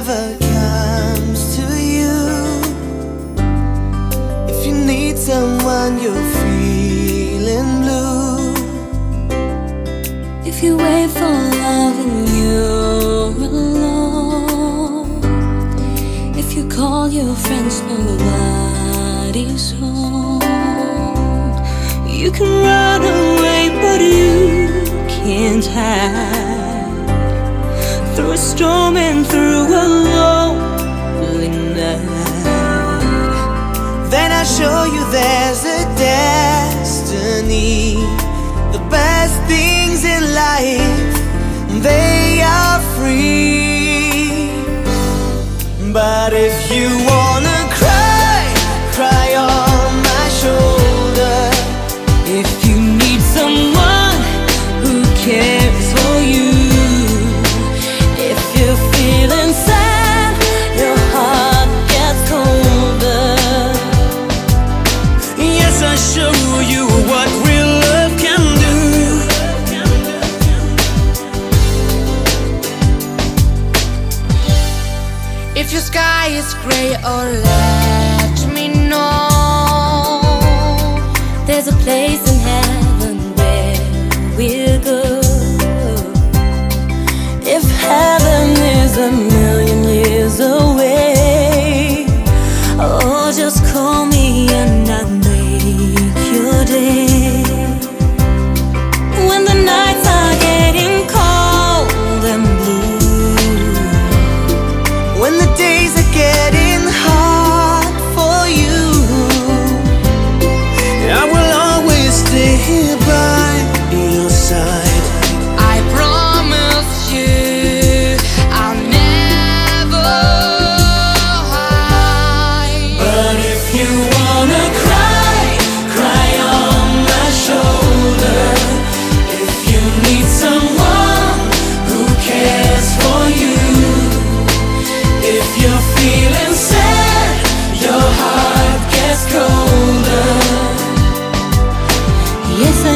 never comes to you. If you need someone you're feeling blue. If you wait for love and you're alone. If you call your friends nobody's home. You can run away but free. But if you wanna if your sky is gray or light.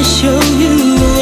Show you.